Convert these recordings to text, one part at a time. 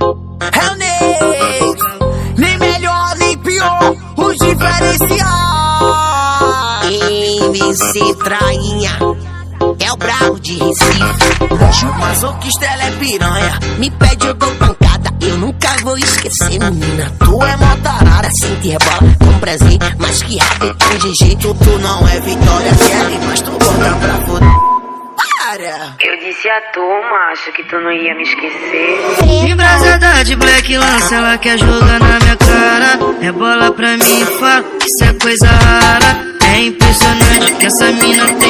É o Ney, nem melhor nem pior, o diferencial. MC Trainha, é o brabo de Recife. Mas o que estrela é piranha, me pede eu dou pancada, eu nunca vou esquecer, menina. Tu é mó tarara, sem ter bola, com presente, mas que rápido, com GG. Tu, tu não é vitória, série, mas tu bota pra foder. Eu disse a tu, macho, que tu não ia me esquecer. Embrasada de black lança, ela quer jogar na minha cara. É bola pra mim, fala, isso é coisa rara. É impressionante que essa mina tem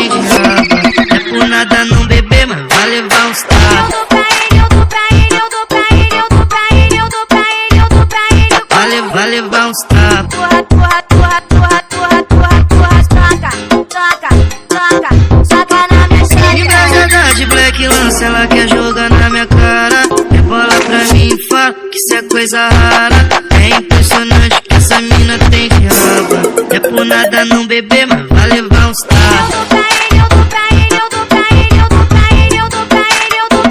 ela quer jogar na minha cara. É bola pra mim, fala, que isso é coisa rara. É impressionante que essa mina tem de raba. É por nada não beber, mas vai levar uns tapas. dou pra ele, eu dou pra ele, eu dou pra ele, eu dou pra ele, eu dou pra ele, eu dou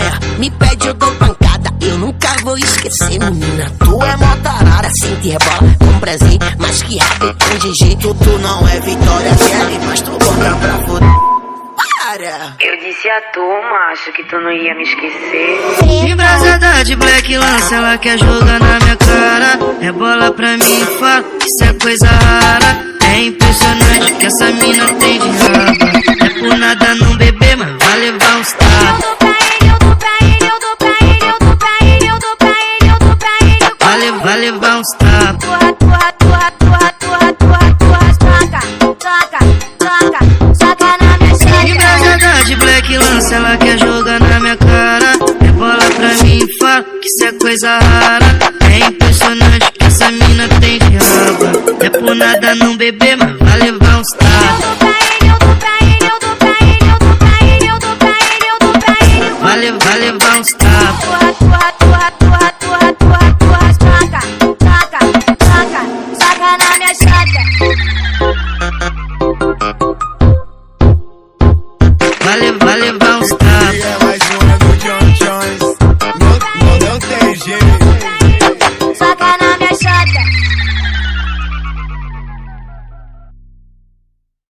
piranha, me pede eu dou pancada, eu nunca vou esquecer, menina. Tu é mó tarara, sem ter bola, com presente, mas que rápido, com GG. Tu, tu não é vitória, série, mas tu bota pra foder. Para! Eu disse a tu, macho, que tu não ia me esquecer. Embrasada de black lança, ela quer jogar na minha cara. É bola pra mim, fala, isso é coisa rara. Vai, le- vai levar uns tapas. Toca, toca, toca, toca na minha xereca. Embrasada de black lança, ela quer jogar na minha cara. É bola pra mim, fala, que isso é coisa rara. É impressionante que essa mina tem de raba. É por nada não beber, mas